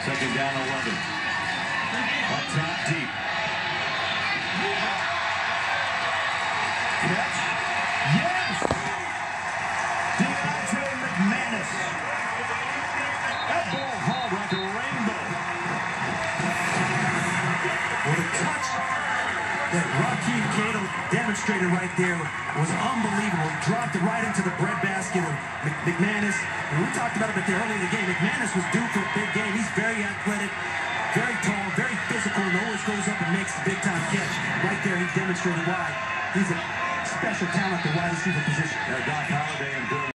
Second down 11. Up top deep. Catch. Yes! Deontay McManus. That ball hauled like a rainbow. Well, the touch that Rakeem Cato demonstrated right there was unbelievable. Dropped it right into the breadbasket of McManus. And we talked about it a bit there early in the game. McManus was due for very athletic, very tall, very physical, and always goes up and makes the big-time catch. Right there, he's demonstrated why he's a special talent at the wide receiver position.